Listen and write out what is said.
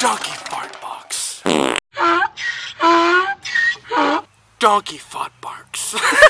Donkey fart box. Donkey fart barks.